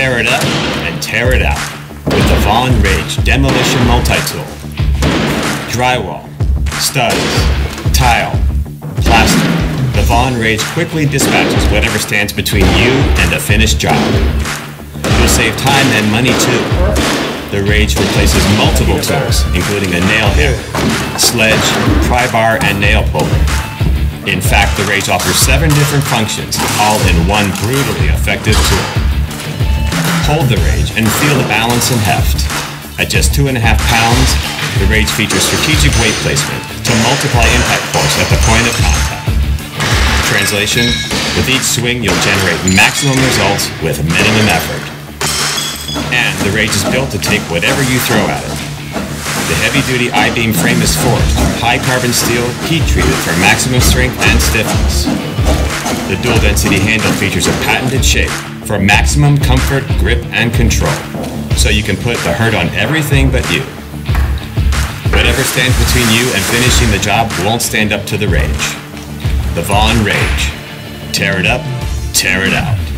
Tear it up and tear it out with the Vaughan Rage Demolition Multi-Tool. Drywall, studs, tile, plastic. The Vaughan Rage quickly dispatches whatever stands between you and a finished job. You'll save time and money too. The Rage replaces multiple tools, including a nail hammer, sledge, pry bar, and nail puller. In fact, the Rage offers seven different functions, all in one brutally effective tool. Hold the Rage and feel the balance and heft. At just two and a half pounds, the Rage features strategic weight placement to multiply impact force at the point of contact. Translation, with each swing you'll generate maximum results with minimum effort. And the Rage is built to take whatever you throw at it. The heavy-duty I-beam frame is forged, high carbon steel, heat treated for maximum strength and stiffness. The dual-density handle features a patented shape for maximum comfort, grip, and control, so you can put the hurt on everything but you. Whatever stands between you and finishing the job won't stand up to the Rage. The Vaughan Rage. Tear it up, tear it out.